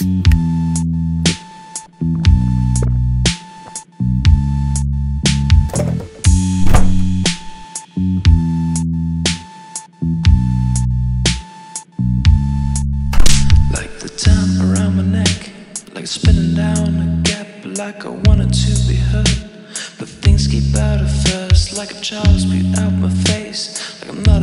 like the time around my neck like spinning down a gap like I wanted to be heard. But things keep out of first, like a child's spit out my face, like I'm not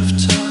of time.